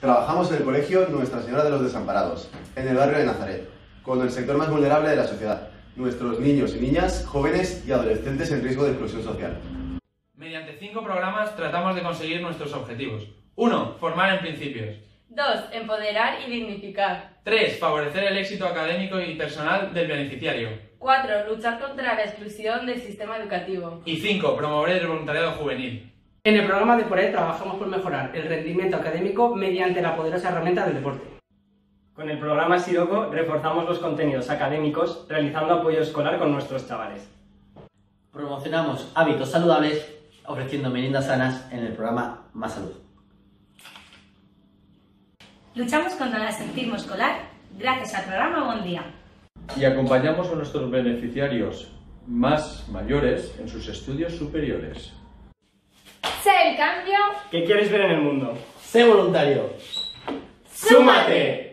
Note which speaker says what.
Speaker 1: Trabajamos en el colegio Nuestra Señora de los Desamparados, en el barrio de Nazaret, con el sector más vulnerable de la sociedad, nuestros niños y niñas, jóvenes y adolescentes en riesgo de exclusión social.
Speaker 2: Mediante cinco programas tratamos de conseguir nuestros objetivos. 1. Formar en principios.
Speaker 3: 2. Empoderar y dignificar.
Speaker 2: 3. Favorecer el éxito académico y personal del beneficiario.
Speaker 3: 4. Luchar contra la exclusión del sistema educativo.
Speaker 2: Y 5. Promover el voluntariado juvenil.
Speaker 4: En el programa de Por trabajamos por mejorar el rendimiento académico mediante la poderosa herramienta del deporte.
Speaker 5: Con el programa Siroco reforzamos los contenidos académicos realizando apoyo escolar con nuestros chavales.
Speaker 6: Promocionamos hábitos saludables ofreciendo meriendas sanas en el programa Más Salud.
Speaker 7: Luchamos contra el absentismo escolar gracias al programa Buen Día.
Speaker 8: Y acompañamos a nuestros beneficiarios más mayores en sus estudios superiores.
Speaker 3: Cambio
Speaker 5: ¿Qué quieres ver en el mundo?
Speaker 6: Sé voluntario.
Speaker 5: ¡Súmate!